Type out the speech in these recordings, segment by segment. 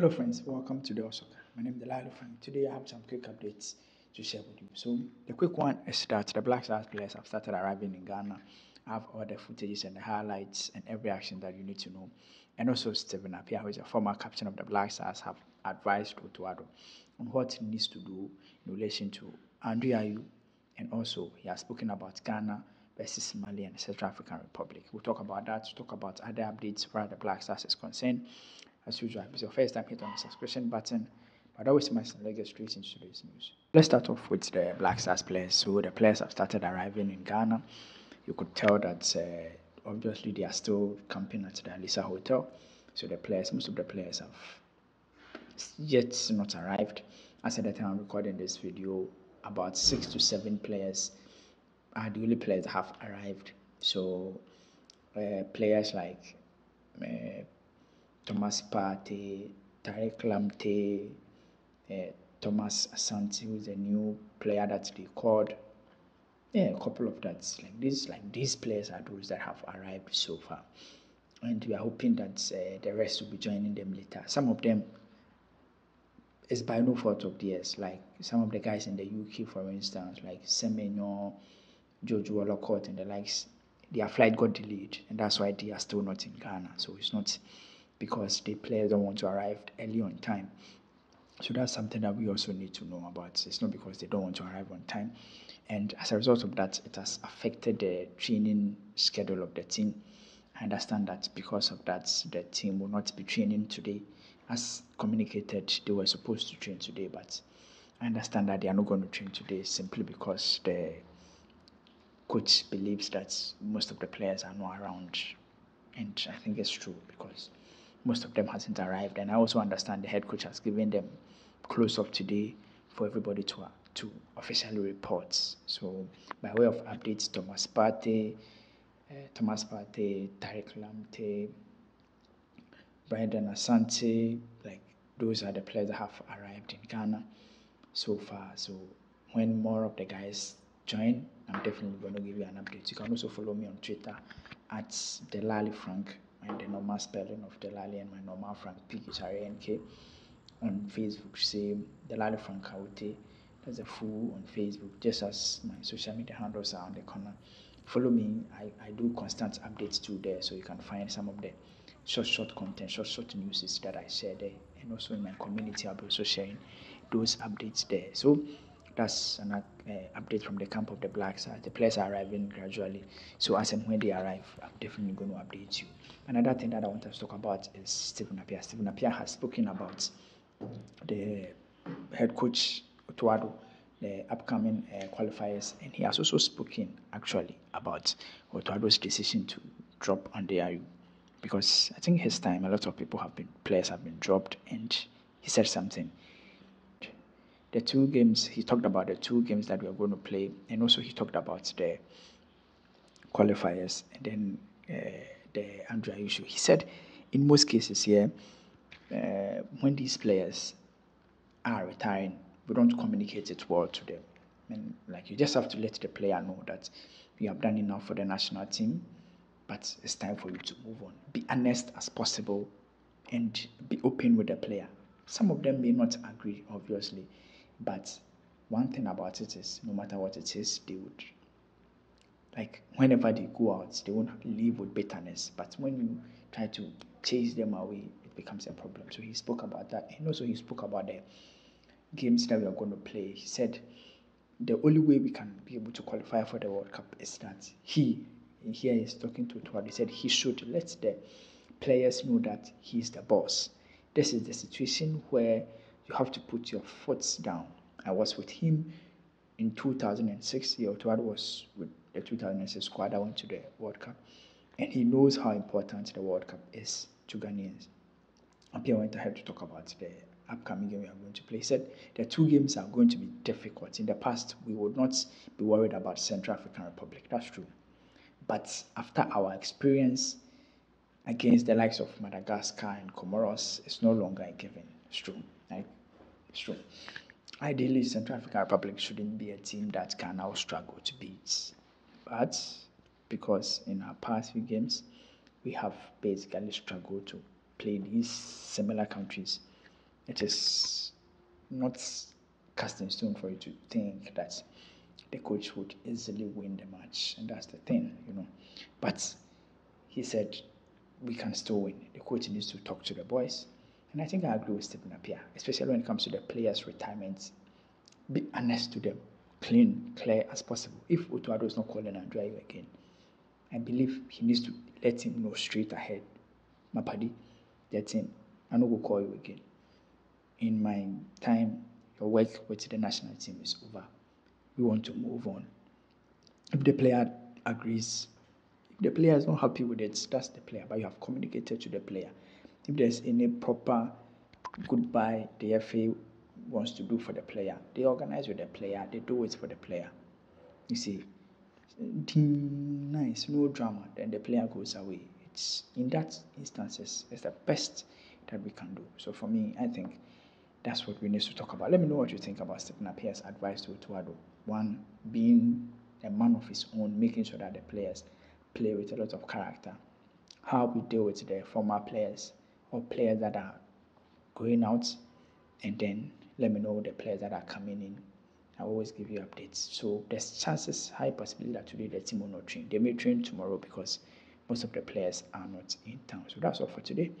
Hello friends, welcome to DelSoka. My name is Delali Frank. Today I have some quick updates to share with you. So the quick one is that the Black Stars players have started arriving in Ghana. I have all the footages and the highlights and every action that you need to know. And also Stephen Appiah, who is a former captain of the Black Stars, have advised Otto Addo on what he needs to do in relation to Andre Ayew. And also he has spoken about Ghana versus Mali and Central African Republic. We'll talk about that, we'll talk about other updates where the Black Stars is concerned as usual, it's your first time, hit on the subscription button. But always must let's get straight into today's news. Let's start off with the Black Stars players. So the players have started arriving in Ghana. You could tell that uh, obviously they are still camping at the Alisa Hotel. So the players, most of the players have yet not arrived. As at the time I'm recording this video, about six to seven players are the only players that have arrived. So uh, players like uh, Thomas Partey, Tariq Lamptey, uh, Thomas Asante, who's a new player that they called. Yeah, a couple of that. Like this, like these players are those that have arrived so far, and we are hoping that uh, the rest will be joining them later. Some of them is by no fault of theirs. Like some of the guys in the UK, for instance, like Semenyo, George Wollacott, and the likes, their flight got delayed, and that's why they are still not in Ghana. So it's not because the players don't want to arrive early on time. So that's something that we also need to know about. It's not because they don't want to arrive on time. And as a result of that, it has affected the training schedule of the team. I understand that because of that, the team will not be training today. As communicated, they were supposed to train today, but I understand that they are not going to train today simply because the coach believes that most of the players are not around. And I think it's true because most of them hasn't arrived. And I also understand the head coach has given them close up today for everybody to, to officially report. So by way of updates, Thomas Partey, uh, Thomas Partey, Tariq Lamptey, Brandon Asante, like those are the players that have arrived in Ghana so far. So when more of the guys join, I'm definitely going to give you an update. You can also follow me on Twitter at Delali Frank and the normal spelling of Delali and my normal Frank P H R A N K on Facebook. Same Delali Frank Kaute. That's a full on Facebook, just as my social media handles are on the corner. Follow me. I, I do constant updates too there, so you can find some of the short, short content, short, short news that I share there. And also in my community, I'll be also sharing those updates there. So that's an uh, update from the camp of the blacks. Stars. The players are arriving gradually. So as and when they arrive, I'm definitely going to update you. Another thing that I want to talk about is Stephen Appiah. Stephen Appiah has spoken about the head coach Otto Addo, the upcoming uh, qualifiers, and he has also spoken actually about Otto Addo's decision to drop Andre Ayew because I think his time a lot of people have been players have been dropped, and he said something the two games, he talked about the two games that we are going to play, and also he talked about the qualifiers and then uh, the Andre issue. He said, in most cases here, uh, when these players are retiring, we don't communicate it well to them. And like you just have to let the player know that you have done enough for the national team, but it's time for you to move on. Be honest as possible and be open with the player. Some of them may not agree, obviously, but one thing about it is, no matter what it is, they would, like, whenever they go out, they won't leave with bitterness. But when you try to chase them away, it becomes a problem. So he spoke about that. And also, he spoke about the games that we are going to play. He said, the only way we can be able to qualify for the World Cup is that he, here he's talking to Tuad, he said he should let the players know that he's the boss. This is the situation where you have to put your foot down. I was with him in 2006. Otto Addo was with the 2006 squad. I went to the World Cup, and he knows how important the World Cup is to Ghanaians. Appiah went ahead to talk about the upcoming game we are going to play. He said the two games are going to be difficult. In the past, we would not be worried about Central African Republic. That's true. But after our experience against the likes of Madagascar and Comoros, it's no longer a given. It's true. Right? True. Ideally, Central African Republic shouldn't be a team that can now struggle to beat. But because in our past few games, we have basically struggled to play these similar countries it is not casting stone for you to think that the coach would easily win the match, and that's the thing, you know. But he said we can still win. The coach needs to talk to the boys, and I think I agree with Stephen Appiah, especially when it comes to the players' retirements. Be honest to them, clean, clear as possible. If Otto is not calling Andre again, I believe he needs to let him know straight ahead. Mapadi, that's him. I no go call you again. In my time, your work with the national team is over. We want to move on. If the player agrees, if the player is not happy with it, that's the player. But you have communicated to the player. If there's any proper goodbye the FA wants to do for the player, they organize with the player. They do it for the player. You see, nice, no drama. Then the player goes away. It's in that instances, it's the best that we can do. So for me, I think that's what we need to talk about. Let me know what you think about Stephen Appiah's advice to Otto Addo. One, being a man of his own, making sure that the players play with a lot of character. How we deal with the former players or players that are going out, and then let me know the players that are coming in. I always give you updates. So there's chances, high possibility that today the team will not train. They may train tomorrow because most of the players are not in town. So that's all for today.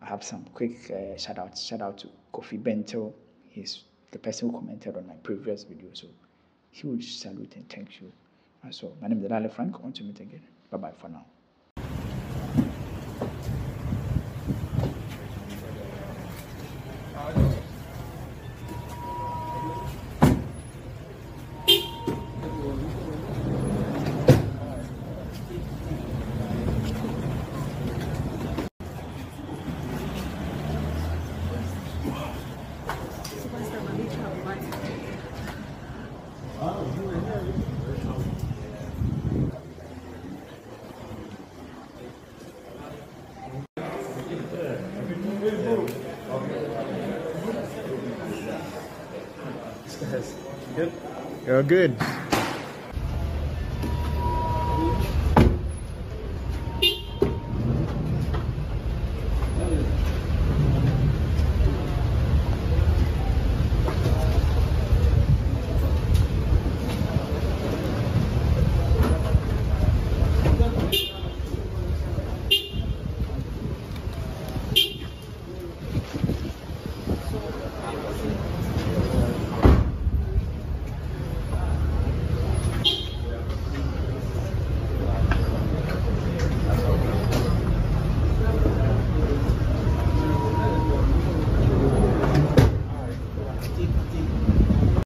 I have some quick uh, shout outs. Shout out to Kofi Bento. He's the person who commented on my previous video. So huge salute and thank you. So my name is Dale Frank. To meet again. Bye bye for now. Good. You're good.